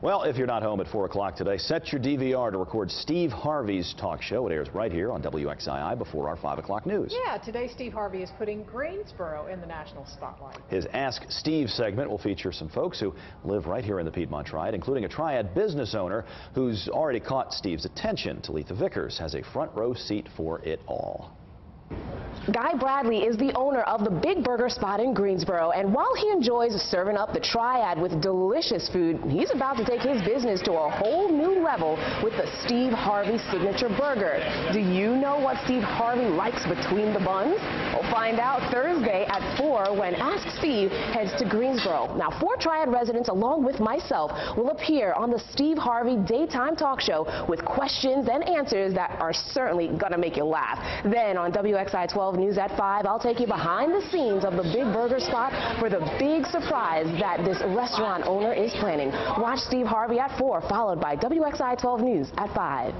Well, if you're not home at 4 o'clock today, set your DVR to record Steve Harvey's talk show. It airs right here on WXII before our 5 o'clock news. Yeah, today Steve Harvey is putting Greensboro in the national spotlight. His Ask Steve segment will feature some folks who live right here in the Piedmont Triad, including a Triad business owner who's already caught Steve's attention. Talitha Vickers has a front row seat for it all. Guy Bradley is the owner of the Big Burger Spot in Greensboro, and while he enjoys serving up the triad with delicious food, he's about to take his business to a whole new level with the Steve Harvey Signature Burger. Do you know what Steve Harvey likes between the buns? We'll find out Thursday at 4 when Ask Steve heads to Greensboro. Now, four Triad residents, along with myself, will appear on the Steve Harvey Daytime Talk Show with questions and answers that are certainly going to make you laugh. Then on WXII 12 News at 5, I'll take you behind the scenes of the Big Burger spot for the big surprise that this restaurant owner is planning. Watch Steve Harvey at 4, followed by WXII 12 News at 5.